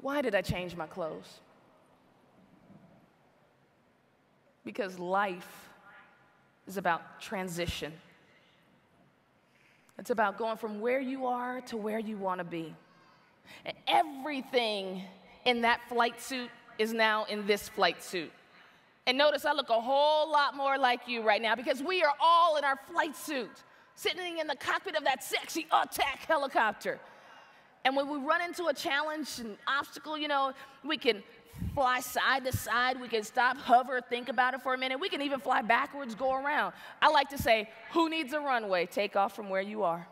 Why did I change my clothes? Because life is about transition. It's about going from where you are to where you want to be. And everything in that flight suit is now in this flight suit. And notice I look a whole lot more like you right now because we are all in our flight suit, sitting in the cockpit of that sexy attack helicopter. And when we run into a challenge and obstacle, you know, we can fly side to side. We can stop, hover, think about it for a minute. We can even fly backwards, go around. I like to say, who needs a runway? Take off from where you are.